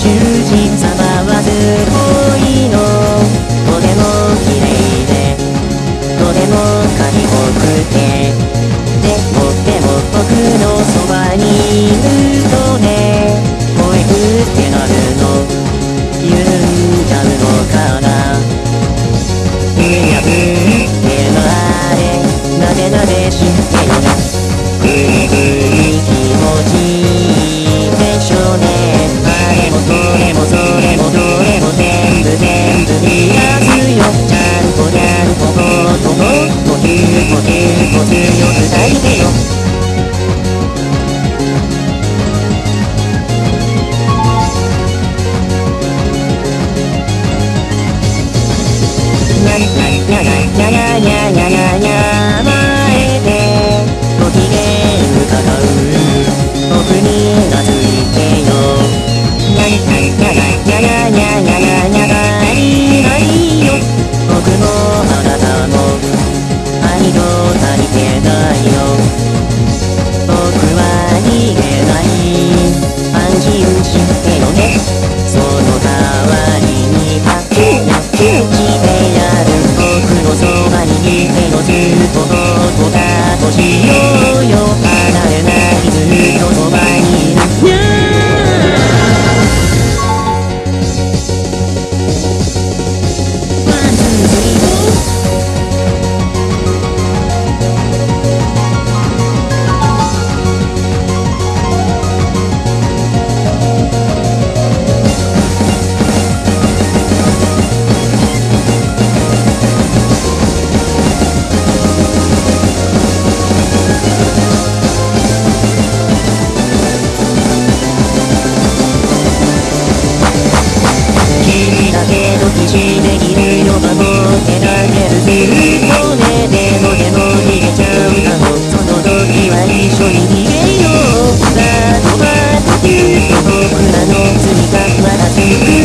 囚人様はすごいの。とてもきれいでとてもかっこくて54代目よにゃいにゃいにゃなにゃややや甘えてごきげんう僕に懐いてよにゃいにゃいにゃやにゃやにゃやまぼてられるぜ骨でもでも逃げちゃうかもその時は一緒に逃げようさあ飛ばす僕らの罪がまだ続く